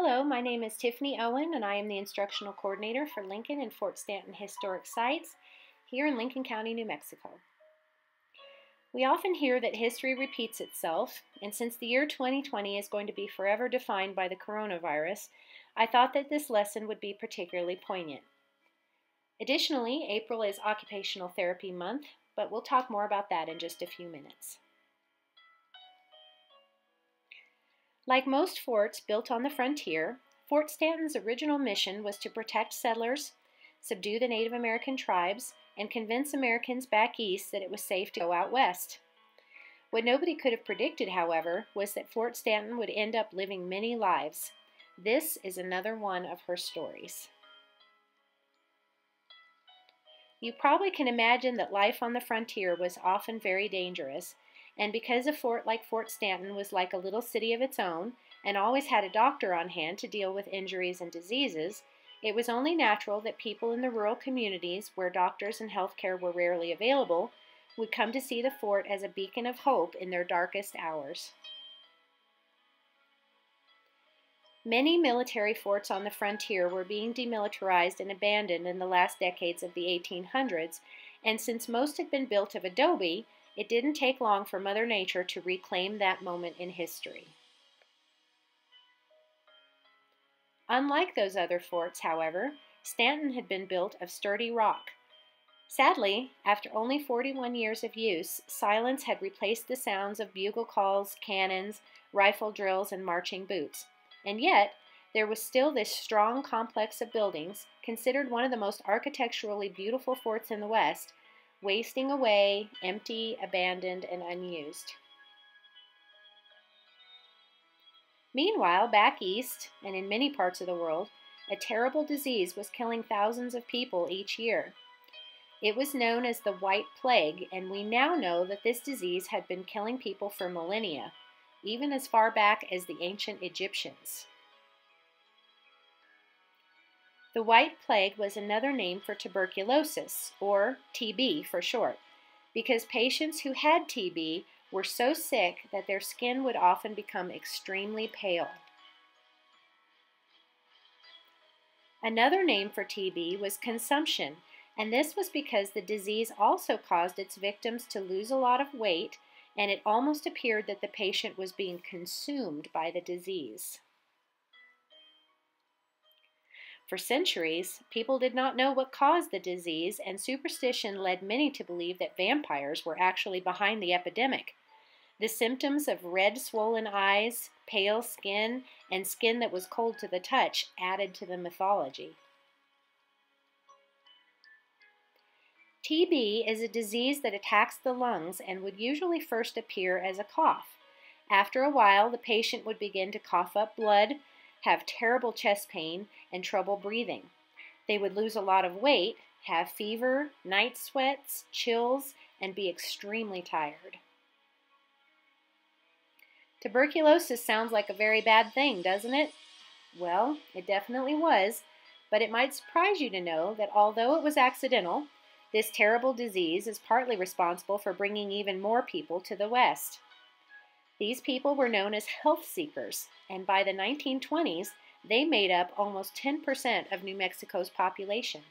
Hello, my name is Tiffany Owen and I am the Instructional Coordinator for Lincoln and Fort Stanton Historic Sites here in Lincoln County, New Mexico. We often hear that history repeats itself, and since the year 2020 is going to be forever defined by the coronavirus, I thought that this lesson would be particularly poignant. Additionally, April is Occupational Therapy Month, but we'll talk more about that in just a few minutes. Like most forts built on the frontier, Fort Stanton's original mission was to protect settlers, subdue the Native American tribes, and convince Americans back east that it was safe to go out west. What nobody could have predicted, however, was that Fort Stanton would end up living many lives. This is another one of her stories. You probably can imagine that life on the frontier was often very dangerous, and because a fort like Fort Stanton was like a little city of its own and always had a doctor on hand to deal with injuries and diseases, it was only natural that people in the rural communities where doctors and health care were rarely available would come to see the fort as a beacon of hope in their darkest hours. Many military forts on the frontier were being demilitarized and abandoned in the last decades of the 1800s, and since most had been built of adobe, it didn't take long for Mother Nature to reclaim that moment in history. Unlike those other forts, however, Stanton had been built of sturdy rock. Sadly, after only 41 years of use, silence had replaced the sounds of bugle calls, cannons, rifle drills, and marching boots. And yet, there was still this strong complex of buildings, considered one of the most architecturally beautiful forts in the West, wasting away, empty, abandoned, and unused. Meanwhile, back east, and in many parts of the world, a terrible disease was killing thousands of people each year. It was known as the White Plague, and we now know that this disease had been killing people for millennia, even as far back as the ancient Egyptians. The White Plague was another name for tuberculosis, or TB for short, because patients who had TB were so sick that their skin would often become extremely pale. Another name for TB was consumption, and this was because the disease also caused its victims to lose a lot of weight, and it almost appeared that the patient was being consumed by the disease. For centuries, people did not know what caused the disease, and superstition led many to believe that vampires were actually behind the epidemic. The symptoms of red, swollen eyes, pale skin, and skin that was cold to the touch added to the mythology. TB is a disease that attacks the lungs and would usually first appear as a cough. After a while, the patient would begin to cough up blood, have terrible chest pain, and trouble breathing. They would lose a lot of weight, have fever, night sweats, chills, and be extremely tired. Tuberculosis sounds like a very bad thing, doesn't it? Well, it definitely was, but it might surprise you to know that although it was accidental, this terrible disease is partly responsible for bringing even more people to the West. These people were known as health seekers, and by the 1920s, they made up almost 10% of New Mexico's population.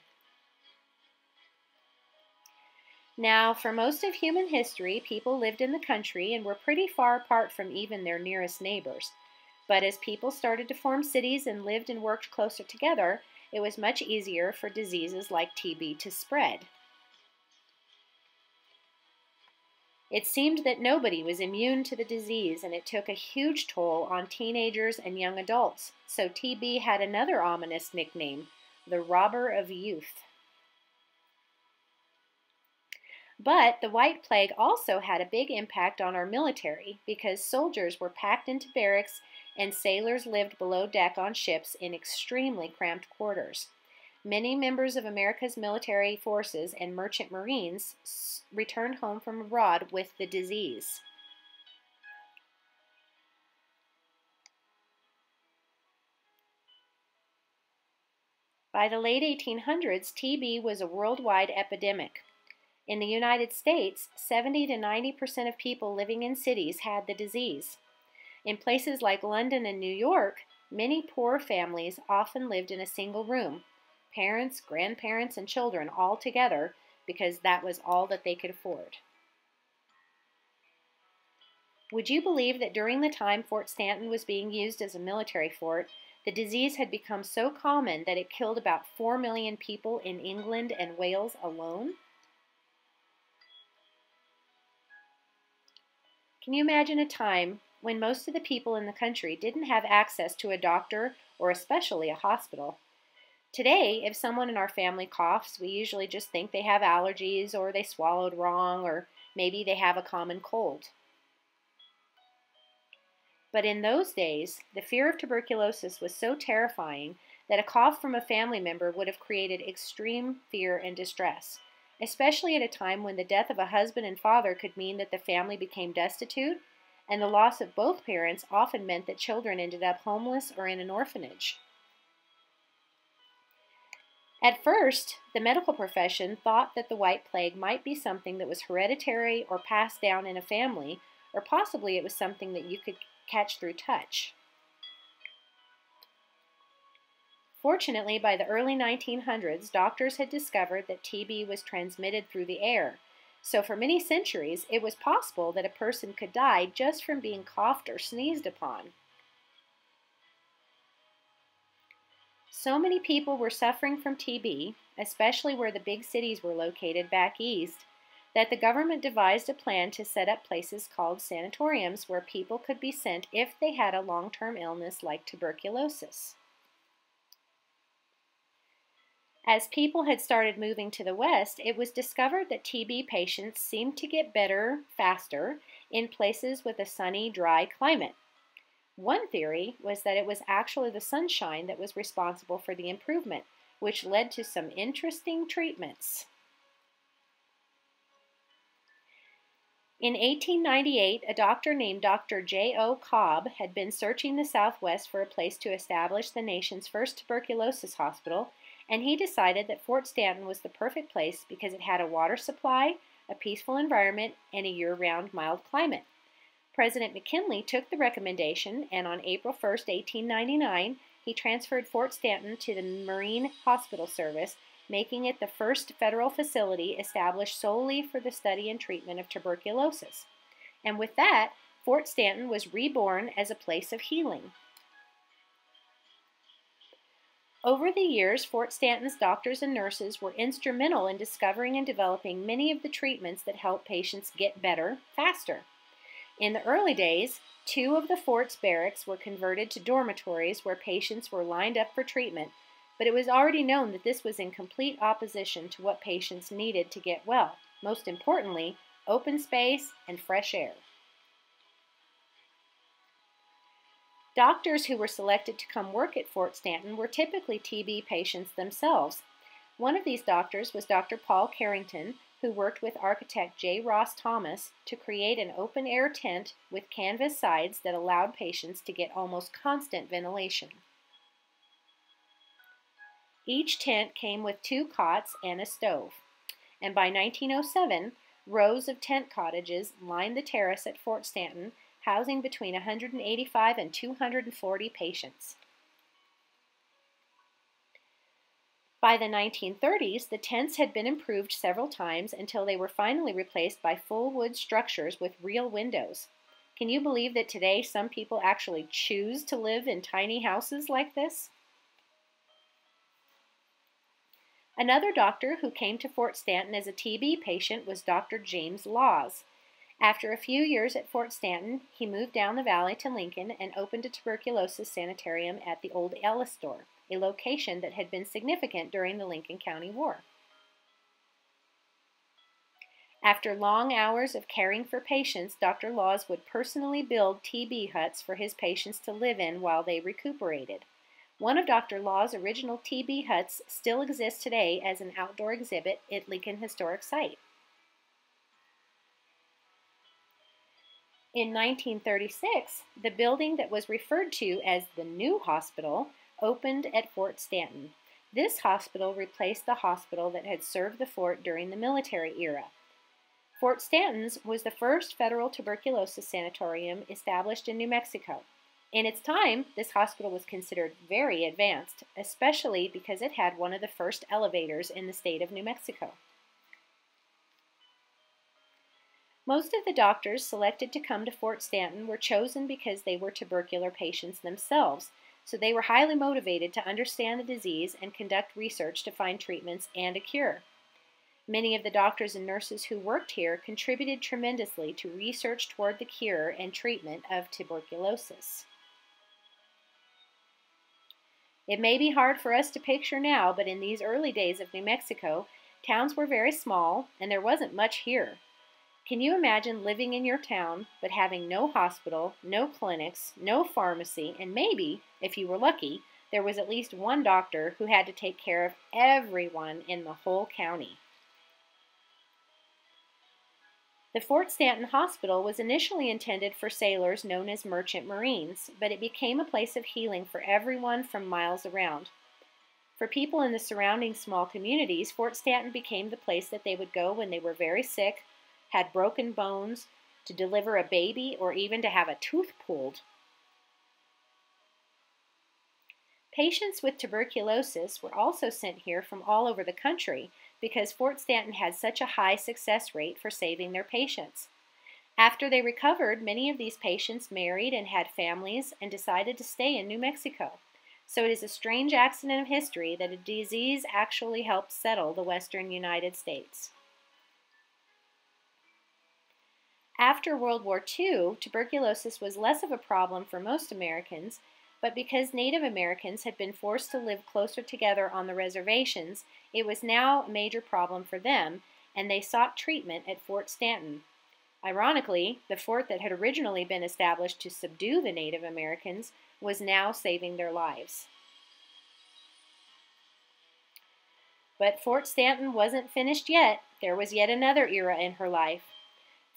Now, for most of human history, people lived in the country and were pretty far apart from even their nearest neighbors. But as people started to form cities and lived and worked closer together, it was much easier for diseases like TB to spread. It seemed that nobody was immune to the disease, and it took a huge toll on teenagers and young adults. So TB had another ominous nickname, the robber of youth. But the White Plague also had a big impact on our military because soldiers were packed into barracks and sailors lived below deck on ships in extremely cramped quarters. Many members of America's military forces and merchant marines returned home from abroad with the disease. By the late 1800s, TB was a worldwide epidemic. In the United States, 70 to 90% of people living in cities had the disease. In places like London and New York, many poor families often lived in a single room parents, grandparents, and children all together because that was all that they could afford. Would you believe that during the time Fort Stanton was being used as a military fort, the disease had become so common that it killed about 4 million people in England and Wales alone? Can you imagine a time when most of the people in the country didn't have access to a doctor or especially a hospital? Today, if someone in our family coughs, we usually just think they have allergies or they swallowed wrong or maybe they have a common cold. But in those days, the fear of tuberculosis was so terrifying that a cough from a family member would have created extreme fear and distress, especially at a time when the death of a husband and father could mean that the family became destitute, and the loss of both parents often meant that children ended up homeless or in an orphanage. At first, the medical profession thought that the White Plague might be something that was hereditary or passed down in a family, or possibly it was something that you could catch through touch. Fortunately, by the early 1900s, doctors had discovered that TB was transmitted through the air. So, for many centuries, it was possible that a person could die just from being coughed or sneezed upon. So many people were suffering from TB, especially where the big cities were located back east, that the government devised a plan to set up places called sanatoriums where people could be sent if they had a long term illness like tuberculosis. As people had started moving to the west, it was discovered that TB patients seemed to get better faster in places with a sunny, dry climate. One theory was that it was actually the sunshine that was responsible for the improvement, which led to some interesting treatments. In 1898, a doctor named Dr. J.O. Cobb had been searching the Southwest for a place to establish the nation's first tuberculosis hospital, and he decided that Fort Stanton was the perfect place because it had a water supply, a peaceful environment, and a year round mild climate. President McKinley took the recommendation, and on April 1, 1899, he transferred Fort Stanton to the Marine Hospital Service making it the first federal facility established solely for the study and treatment of tuberculosis. And with that, Fort Stanton was reborn as a place of healing. Over the years, Fort Stanton's doctors and nurses were instrumental in discovering and developing many of the treatments that help patients get better faster. In the early days, two of the fort's barracks were converted to dormitories where patients were lined up for treatment but it was already known that this was in complete opposition to what patients needed to get well. Most importantly, open space and fresh air. Doctors who were selected to come work at Fort Stanton were typically TB patients themselves. One of these doctors was Dr. Paul Carrington, who worked with architect J. Ross Thomas to create an open air tent with canvas sides that allowed patients to get almost constant ventilation. Each tent came with two cots and a stove. And by 1907, rows of tent cottages lined the terrace at Fort Stanton, housing between 185 and 240 patients. By the 1930s, the tents had been improved several times until they were finally replaced by full wood structures with real windows. Can you believe that today some people actually choose to live in tiny houses like this? Another doctor who came to Fort Stanton as a TB patient was Dr. James Laws. After a few years at Fort Stanton, he moved down the valley to Lincoln and opened a tuberculosis sanitarium at the old Ellis store, a location that had been significant during the Lincoln County War. After long hours of caring for patients, Dr. Laws would personally build TB huts for his patients to live in while they recuperated. One of Dr. Law's original TB huts still exists today as an outdoor exhibit at Lincoln Historic Site. In 1936, the building that was referred to as the new hospital opened at Fort Stanton. This hospital replaced the hospital that had served the fort during the military era. Fort Stanton's was the first federal tuberculosis sanatorium established in New Mexico. In its time, this hospital was considered very advanced, especially because it had one of the first elevators in the state of New Mexico. Most of the doctors selected to come to Fort Stanton were chosen because they were tubercular patients themselves, so they were highly motivated to understand the disease and conduct research to find treatments and a cure. Many of the doctors and nurses who worked here contributed tremendously to research toward the cure and treatment of tuberculosis. It may be hard for us to picture now, but in these early days of New Mexico, towns were very small and there wasn't much here. Can you imagine living in your town but having no hospital, no clinics, no pharmacy, and maybe, if you were lucky, there was at least one doctor who had to take care of everyone in the whole county? The Fort Stanton Hospital was initially intended for sailors known as merchant marines, but it became a place of healing for everyone from miles around. For people in the surrounding small communities, Fort Stanton became the place that they would go when they were very sick, had broken bones, to deliver a baby, or even to have a tooth pulled. Patients with tuberculosis were also sent here from all over the country because Fort Stanton had such a high success rate for saving their patients. After they recovered, many of these patients married and had families and decided to stay in New Mexico. So it is a strange accident of history that a disease actually helped settle the western United States. After World War II, tuberculosis was less of a problem for most Americans but because Native Americans had been forced to live closer together on the reservations, it was now a major problem for them, and they sought treatment at Fort Stanton. Ironically, the fort that had originally been established to subdue the Native Americans was now saving their lives. But Fort Stanton wasn't finished yet. There was yet another era in her life.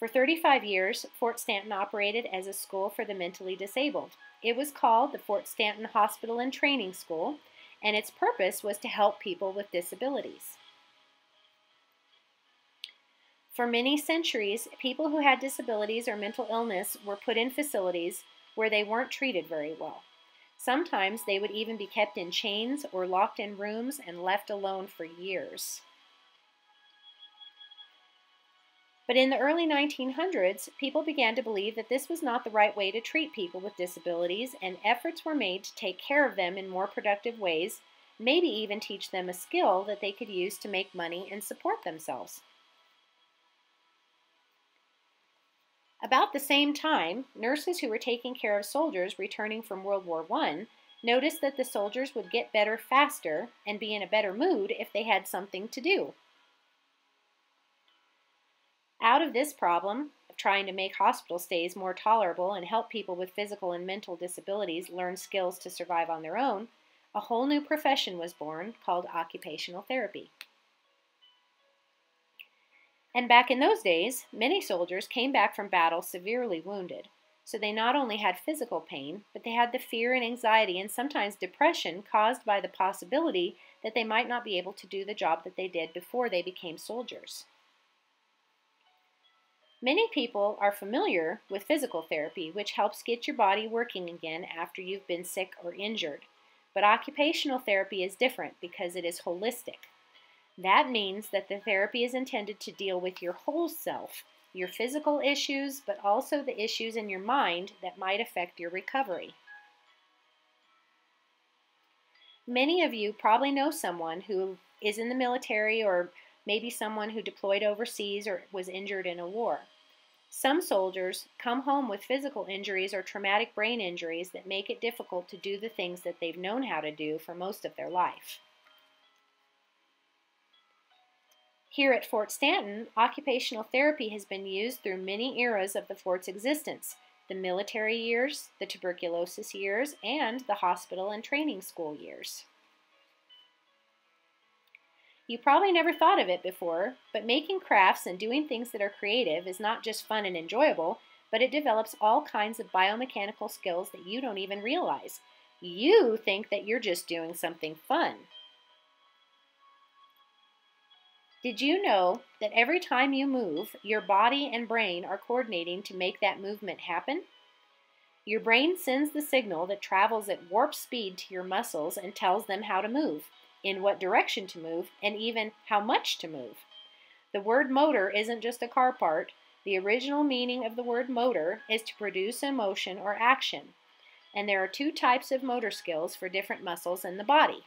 For 35 years, Fort Stanton operated as a school for the mentally disabled. It was called the Fort Stanton Hospital and Training School, and its purpose was to help people with disabilities. For many centuries, people who had disabilities or mental illness were put in facilities where they weren't treated very well. Sometimes they would even be kept in chains or locked in rooms and left alone for years. But in the early 1900s, people began to believe that this was not the right way to treat people with disabilities, and efforts were made to take care of them in more productive ways, maybe even teach them a skill that they could use to make money and support themselves. About the same time, nurses who were taking care of soldiers returning from World War I noticed that the soldiers would get better faster and be in a better mood if they had something to do. Out of this problem of trying to make hospital stays more tolerable and help people with physical and mental disabilities learn skills to survive on their own, a whole new profession was born called occupational therapy. And back in those days, many soldiers came back from battle severely wounded. So they not only had physical pain, but they had the fear and anxiety and sometimes depression caused by the possibility that they might not be able to do the job that they did before they became soldiers. Many people are familiar with physical therapy, which helps get your body working again after you've been sick or injured. But occupational therapy is different because it is holistic. That means that the therapy is intended to deal with your whole self, your physical issues, but also the issues in your mind that might affect your recovery. Many of you probably know someone who is in the military or maybe someone who deployed overseas or was injured in a war. Some soldiers come home with physical injuries or traumatic brain injuries that make it difficult to do the things that they've known how to do for most of their life. Here at Fort Stanton, occupational therapy has been used through many eras of the fort's existence the military years, the tuberculosis years, and the hospital and training school years. You probably never thought of it before, but making crafts and doing things that are creative is not just fun and enjoyable, but it develops all kinds of biomechanical skills that you don't even realize. You think that you're just doing something fun. Did you know that every time you move, your body and brain are coordinating to make that movement happen? Your brain sends the signal that travels at warp speed to your muscles and tells them how to move, in what direction to move, and even how much to move. The word motor isn't just a car part. The original meaning of the word motor is to produce a motion or action. And there are two types of motor skills for different muscles in the body.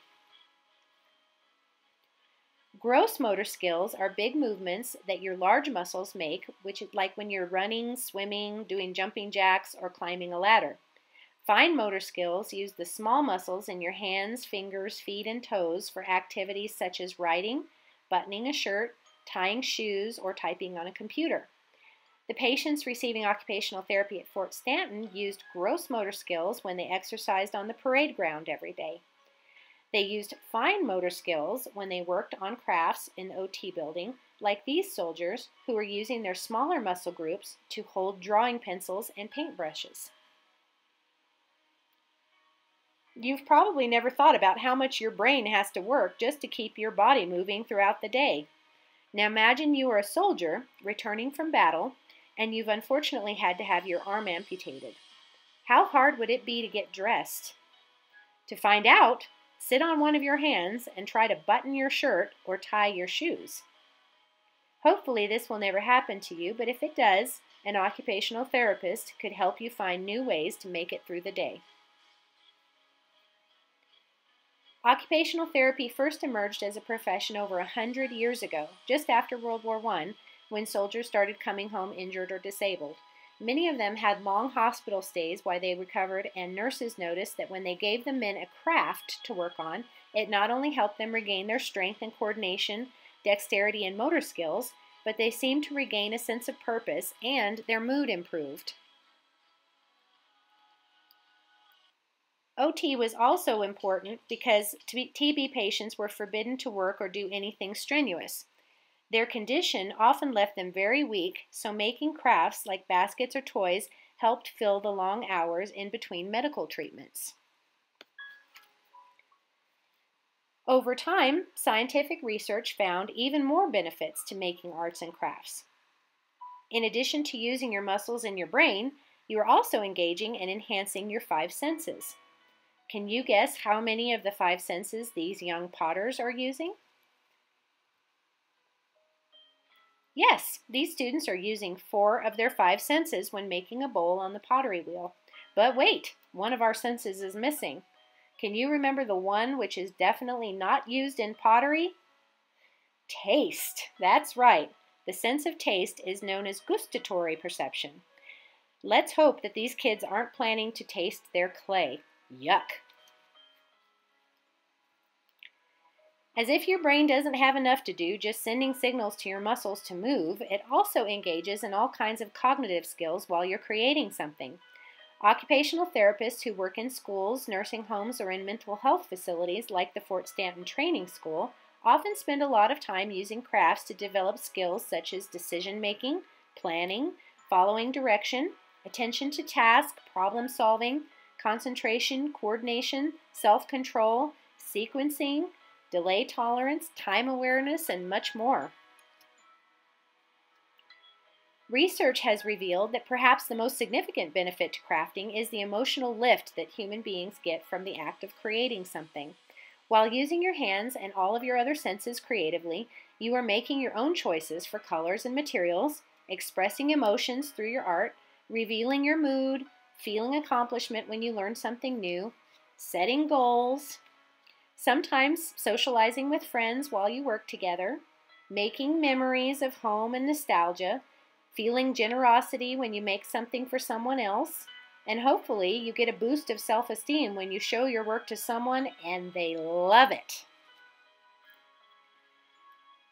Gross motor skills are big movements that your large muscles make, which is like when you're running, swimming, doing jumping jacks, or climbing a ladder. Fine motor skills use the small muscles in your hands, fingers, feet, and toes for activities such as writing, buttoning a shirt, tying shoes, or typing on a computer. The patients receiving occupational therapy at Fort Stanton used gross motor skills when they exercised on the parade ground every day. They used fine motor skills when they worked on crafts in the OT building, like these soldiers who were using their smaller muscle groups to hold drawing pencils and paintbrushes. You've probably never thought about how much your brain has to work just to keep your body moving throughout the day. Now imagine you are a soldier returning from battle and you've unfortunately had to have your arm amputated. How hard would it be to get dressed? To find out, Sit on one of your hands and try to button your shirt or tie your shoes. Hopefully, this will never happen to you, but if it does, an occupational therapist could help you find new ways to make it through the day. Occupational therapy first emerged as a profession over a hundred years ago, just after World War I, when soldiers started coming home injured or disabled. Many of them had long hospital stays while they recovered, and nurses noticed that when they gave the men a craft to work on, it not only helped them regain their strength and coordination, dexterity, and motor skills, but they seemed to regain a sense of purpose and their mood improved. OT was also important because TB patients were forbidden to work or do anything strenuous. Their condition often left them very weak, so making crafts like baskets or toys helped fill the long hours in between medical treatments. Over time, scientific research found even more benefits to making arts and crafts. In addition to using your muscles and your brain, you are also engaging and enhancing your five senses. Can you guess how many of the five senses these young potters are using? Yes, these students are using four of their five senses when making a bowl on the pottery wheel. But wait, one of our senses is missing. Can you remember the one which is definitely not used in pottery? Taste. That's right. The sense of taste is known as gustatory perception. Let's hope that these kids aren't planning to taste their clay. Yuck. As if your brain doesn't have enough to do just sending signals to your muscles to move, it also engages in all kinds of cognitive skills while you're creating something. Occupational therapists who work in schools, nursing homes, or in mental health facilities like the Fort Stanton Training School often spend a lot of time using crafts to develop skills such as decision making, planning, following direction, attention to task, problem solving, concentration, coordination, self control, sequencing, delay tolerance, time awareness, and much more. Research has revealed that perhaps the most significant benefit to crafting is the emotional lift that human beings get from the act of creating something. While using your hands and all of your other senses creatively, you are making your own choices for colors and materials, expressing emotions through your art, revealing your mood, feeling accomplishment when you learn something new, setting goals, sometimes socializing with friends while you work together, making memories of home and nostalgia, feeling generosity when you make something for someone else, and hopefully you get a boost of self esteem when you show your work to someone and they love it.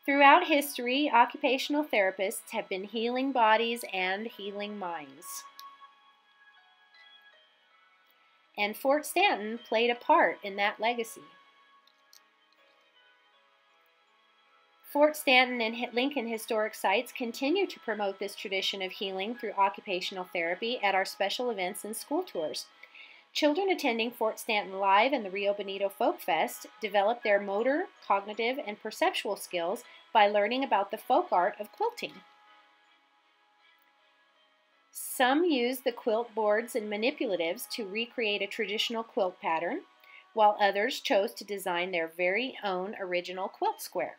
Throughout history, occupational therapists have been healing bodies and healing minds. And Fort Stanton played a part in that legacy. Fort Stanton and Lincoln Historic Sites continue to promote this tradition of healing through occupational therapy at our special events and school tours. Children attending Fort Stanton Live and the Rio Bonito Folk Fest develop their motor, cognitive, and perceptual skills by learning about the folk art of quilting. Some use the quilt boards and manipulatives to recreate a traditional quilt pattern, while others chose to design their very own original quilt square.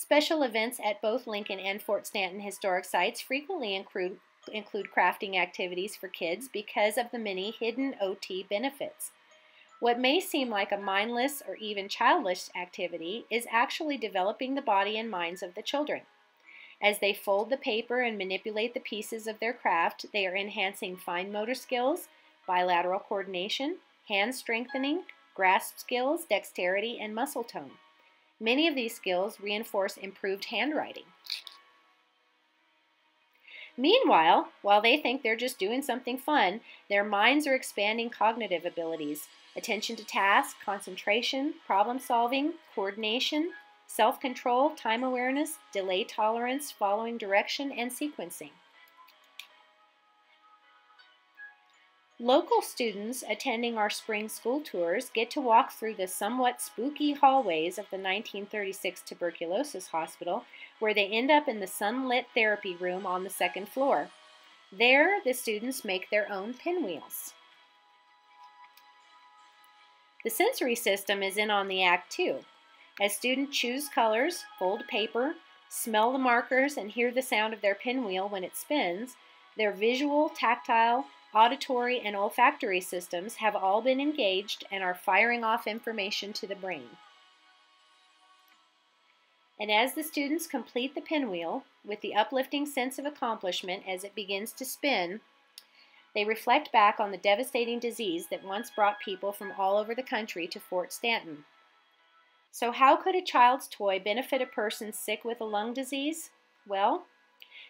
Special events at both Lincoln and Fort Stanton historic sites frequently include, include crafting activities for kids because of the many hidden OT benefits. What may seem like a mindless or even childish activity is actually developing the body and minds of the children. As they fold the paper and manipulate the pieces of their craft, they are enhancing fine motor skills, bilateral coordination, hand strengthening, grasp skills, dexterity, and muscle tone. Many of these skills reinforce improved handwriting. Meanwhile, while they think they're just doing something fun, their minds are expanding cognitive abilities attention to task, concentration, problem solving, coordination, self control, time awareness, delay tolerance, following direction, and sequencing. Local students attending our spring school tours get to walk through the somewhat spooky hallways of the 1936 tuberculosis hospital, where they end up in the sunlit therapy room on the second floor. There, the students make their own pinwheels. The sensory system is in on the act too. As students choose colors, fold paper, smell the markers, and hear the sound of their pinwheel when it spins, their visual, tactile, auditory, and olfactory systems have all been engaged and are firing off information to the brain. And as the students complete the pinwheel, with the uplifting sense of accomplishment as it begins to spin, they reflect back on the devastating disease that once brought people from all over the country to Fort Stanton. So, how could a child's toy benefit a person sick with a lung disease? Well,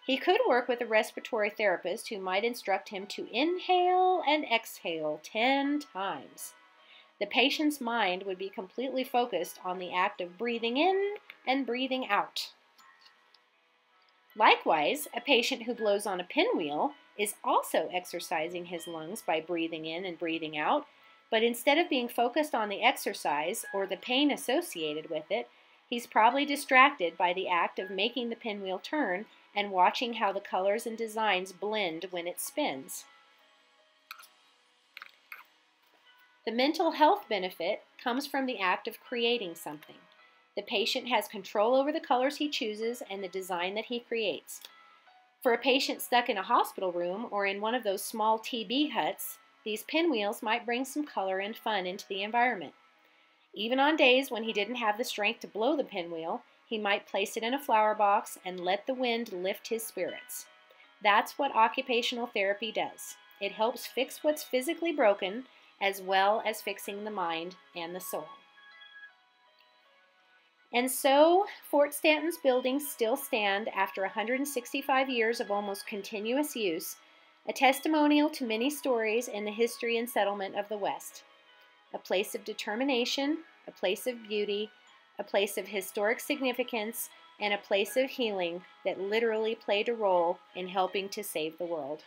he could work with a respiratory therapist who might instruct him to inhale and exhale 10 times. The patient's mind would be completely focused on the act of breathing in and breathing out. Likewise, a patient who blows on a pinwheel is also exercising his lungs by breathing in and breathing out, but instead of being focused on the exercise or the pain associated with it, he's probably distracted by the act of making the pinwheel turn and watching how the colors and designs blend when it spins. The mental health benefit comes from the act of creating something. The patient has control over the colors he chooses and the design that he creates. For a patient stuck in a hospital room or in one of those small TB huts, these pinwheels might bring some color and fun into the environment. Even on days when he didn't have the strength to blow the pinwheel, he might place it in a flower box and let the wind lift his spirits. That's what occupational therapy does. It helps fix what's physically broken as well as fixing the mind and the soul. And so, Fort Stanton's buildings still stand after 165 years of almost continuous use, a testimonial to many stories in the history and settlement of the West. A place of determination, a place of beauty, a place of historic significance, and a place of healing that literally played a role in helping to save the world.